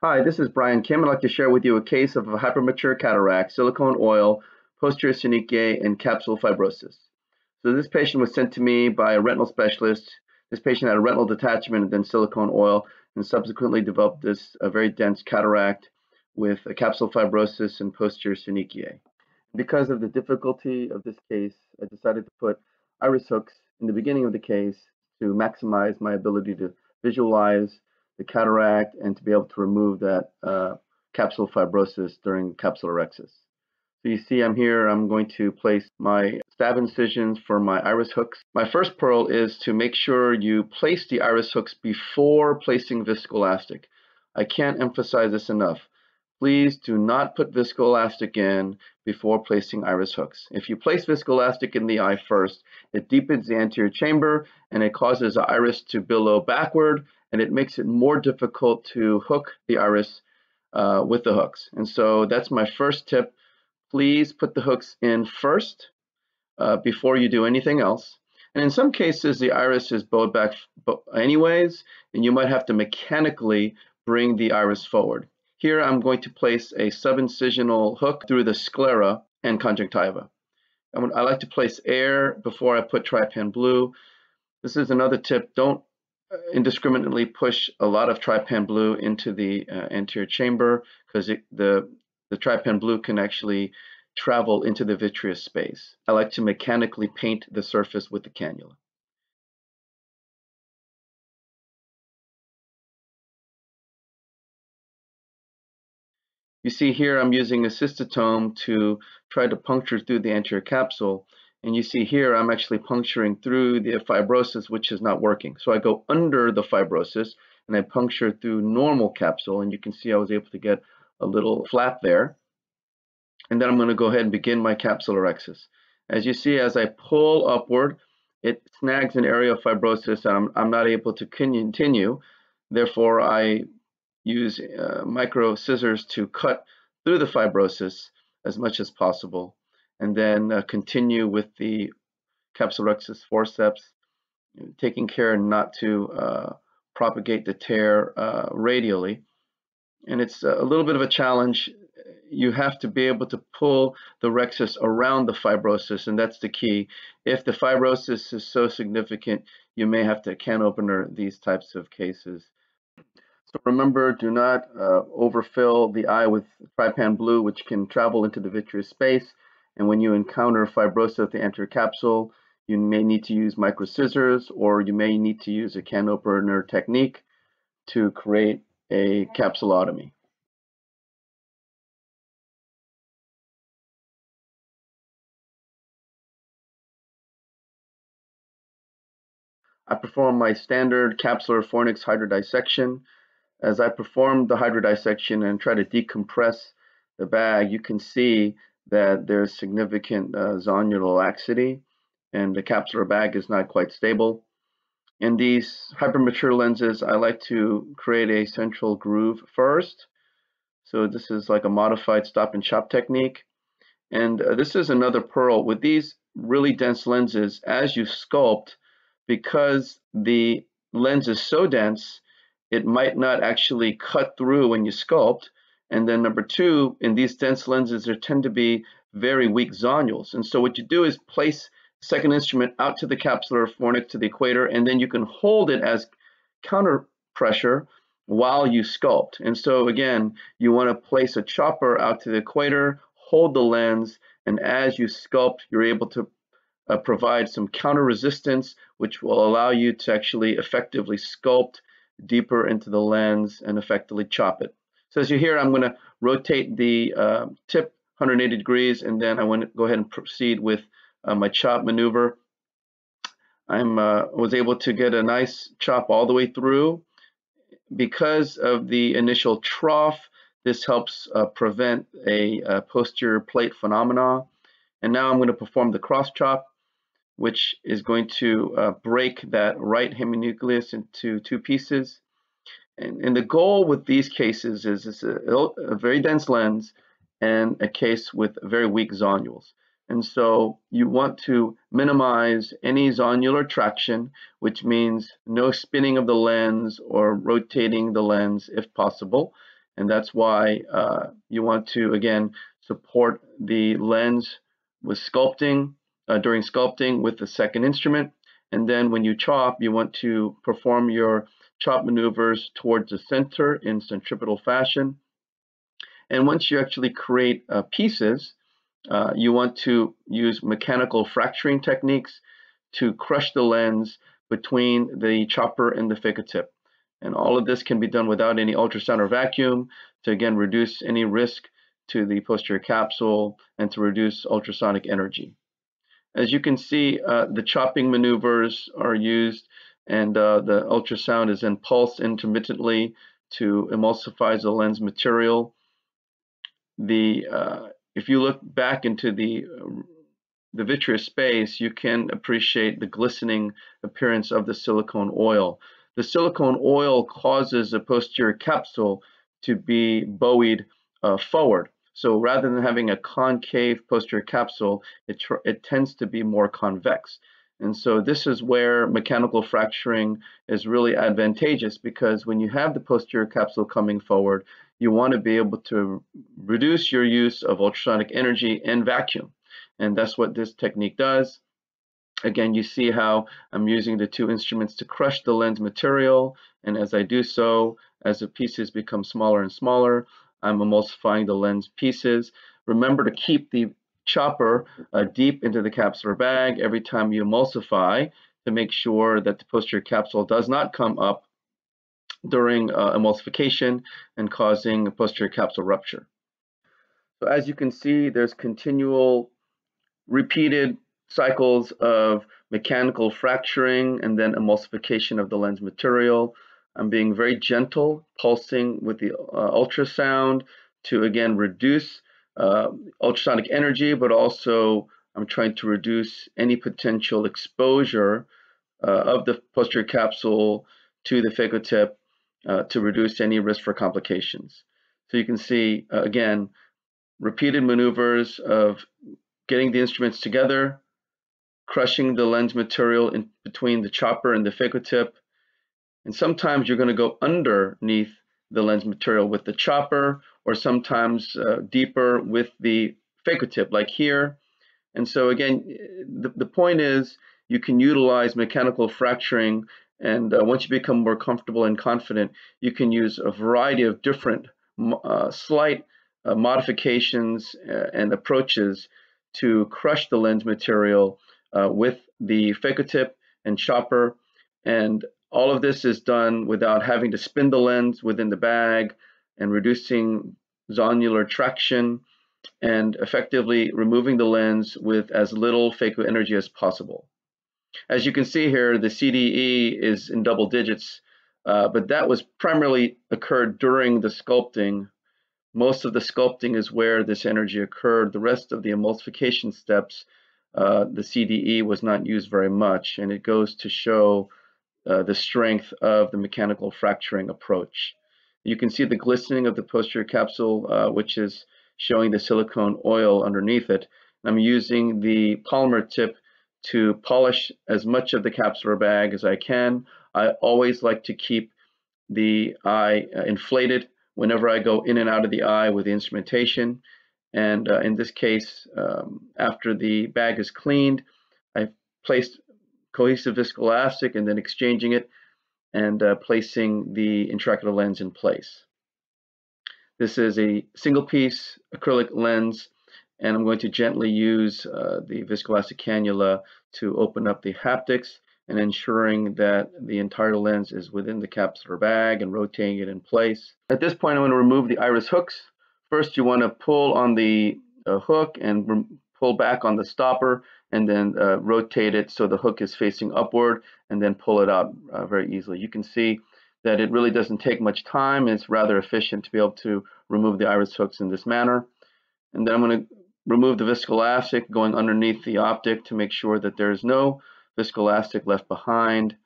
Hi, this is Brian Kim. I'd like to share with you a case of a hypermature cataract, silicone oil, posterior synechiae, and capsule fibrosis. So this patient was sent to me by a retinal specialist. This patient had a retinal detachment and then silicone oil, and subsequently developed this a very dense cataract with a capsule fibrosis and posterior synechiae. Because of the difficulty of this case, I decided to put iris hooks in the beginning of the case to maximize my ability to visualize the cataract and to be able to remove that uh, capsular fibrosis during capsulorhexis. So you see I'm here, I'm going to place my stab incisions for my iris hooks. My first pearl is to make sure you place the iris hooks before placing viscoelastic. I can't emphasize this enough. Please do not put viscoelastic in before placing iris hooks. If you place viscoelastic in the eye first, it deepens the anterior chamber and it causes the iris to billow backward and it makes it more difficult to hook the iris uh, with the hooks. And so that's my first tip. Please put the hooks in first uh, before you do anything else. And in some cases, the iris is bowed back anyways, and you might have to mechanically bring the iris forward. Here I'm going to place a subincisional hook through the sclera and conjunctiva. I like to place air before I put trypan blue. This is another tip. Don't indiscriminately push a lot of trypan blue into the uh, anterior chamber because the, the trypan blue can actually travel into the vitreous space. I like to mechanically paint the surface with the cannula. You see here I'm using a cystotome to try to puncture through the anterior capsule and you see here, I'm actually puncturing through the fibrosis, which is not working. So I go under the fibrosis and I puncture through normal capsule. And you can see I was able to get a little flap there. And then I'm going to go ahead and begin my capsulorhexis. As you see, as I pull upward, it snags an area of fibrosis and I'm, I'm not able to continue. Therefore, I use uh, micro scissors to cut through the fibrosis as much as possible and then uh, continue with the capsulorhexis forceps, taking care not to uh, propagate the tear uh, radially. And it's a little bit of a challenge. You have to be able to pull the rhexis around the fibrosis, and that's the key. If the fibrosis is so significant, you may have to can opener these types of cases. So remember, do not uh, overfill the eye with trypan blue, which can travel into the vitreous space. And when you encounter fibrosis of the anterior capsule, you may need to use micro scissors or you may need to use a can opener technique to create a capsulotomy. I perform my standard capsular fornix hydrodissection. As I perform the hydrodissection and try to decompress the bag, you can see that there's significant uh, zonular laxity and the capsular bag is not quite stable. In these hypermature lenses, I like to create a central groove first. So this is like a modified stop and chop technique. And uh, this is another pearl. With these really dense lenses, as you sculpt, because the lens is so dense, it might not actually cut through when you sculpt. And then number two, in these dense lenses, there tend to be very weak zonules. And so what you do is place second instrument out to the capsular fornix to the equator, and then you can hold it as counter pressure while you sculpt. And so again, you want to place a chopper out to the equator, hold the lens, and as you sculpt, you're able to uh, provide some counter resistance, which will allow you to actually effectively sculpt deeper into the lens and effectively chop it. So as you hear, I'm going to rotate the uh, tip 180 degrees, and then I want to go ahead and proceed with uh, my chop maneuver. I uh, was able to get a nice chop all the way through. Because of the initial trough, this helps uh, prevent a, a, posterior plate phenomena. And now I'm going to perform the cross chop, which is going to uh, break that right heminucleus into two pieces. And, and the goal with these cases is it's a, a very dense lens and a case with very weak zonules. And so you want to minimize any zonular traction, which means no spinning of the lens or rotating the lens if possible. And that's why uh, you want to, again, support the lens with sculpting, uh, during sculpting with the second instrument. And then when you chop, you want to perform your chop maneuvers towards the center in centripetal fashion. And once you actually create uh, pieces, uh, you want to use mechanical fracturing techniques to crush the lens between the chopper and the phaco tip. And all of this can be done without any ultrasound or vacuum to again reduce any risk to the posterior capsule and to reduce ultrasonic energy. As you can see, uh, the chopping maneuvers are used and uh, the ultrasound is then pulsed intermittently to emulsify the lens material. The uh, if you look back into the the vitreous space, you can appreciate the glistening appearance of the silicone oil. The silicone oil causes the posterior capsule to be bowed uh, forward. So rather than having a concave posterior capsule, it, it tends to be more convex. And so this is where mechanical fracturing is really advantageous because when you have the posterior capsule coming forward, you want to be able to reduce your use of ultrasonic energy and vacuum. And that's what this technique does. Again, you see how I'm using the two instruments to crush the lens material. And as I do so, as the pieces become smaller and smaller, I'm emulsifying the lens pieces. Remember to keep the chopper uh, deep into the capsular bag every time you emulsify to make sure that the posterior capsule does not come up during uh, emulsification and causing a posterior capsule rupture. So as you can see, there's continual repeated cycles of mechanical fracturing and then emulsification of the lens material. I'm being very gentle, pulsing with the uh, ultrasound to again reduce uh, ultrasonic energy, but also I'm trying to reduce any potential exposure uh, of the posterior capsule to the phaco tip uh, to reduce any risk for complications. So you can see, uh, again, repeated maneuvers of getting the instruments together, crushing the lens material in between the chopper and the phaco tip. And sometimes you're going to go underneath the lens material with the chopper, or sometimes uh, deeper with the phaco tip, like here. And so again, the, the point is you can utilize mechanical fracturing and uh, once you become more comfortable and confident, you can use a variety of different uh, slight uh, modifications uh, and approaches to crush the lens material uh, with the phaco tip and chopper. And all of this is done without having to spin the lens within the bag and reducing zonular traction and effectively removing the lens with as little phaco energy as possible. As you can see here, the CDE is in double digits, uh, but that was primarily occurred during the sculpting. Most of the sculpting is where this energy occurred. The rest of the emulsification steps, uh, the CDE was not used very much, and it goes to show uh, the strength of the mechanical fracturing approach. You can see the glistening of the posterior capsule, uh, which is showing the silicone oil underneath it. I'm using the polymer tip to polish as much of the capsular bag as I can. I always like to keep the eye uh, inflated whenever I go in and out of the eye with the instrumentation. And uh, in this case, um, after the bag is cleaned, I've placed cohesive viscoelastic and then exchanging it and uh, placing the intraocular lens in place. This is a single piece acrylic lens and I'm going to gently use uh, the viscoelastic cannula to open up the haptics and ensuring that the entire lens is within the capsular bag and rotating it in place. At this point, I'm going to remove the iris hooks. First, you want to pull on the uh, hook and pull back on the stopper and then uh, rotate it so the hook is facing upward and then pull it out uh, very easily. You can see that it really doesn't take much time. It's rather efficient to be able to remove the iris hooks in this manner. And then I'm going to remove the viscoelastic going underneath the optic to make sure that there is no viscoelastic left behind.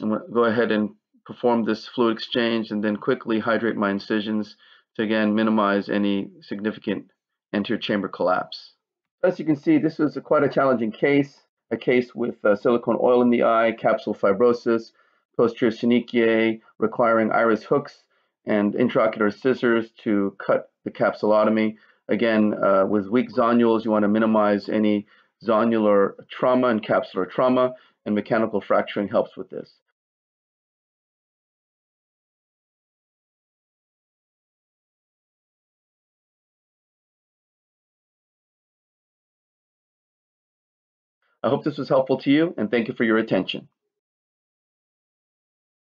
I'm going to go ahead and perform this fluid exchange and then quickly hydrate my incisions to again minimize any significant anterior chamber collapse. As you can see, this was a quite a challenging case, a case with uh, silicone oil in the eye, capsule fibrosis, posterior synechia requiring iris hooks, and intraocular scissors to cut the capsulotomy. Again, uh, with weak zonules, you want to minimize any zonular trauma and capsular trauma, and mechanical fracturing helps with this. I hope this was helpful to you, and thank you for your attention.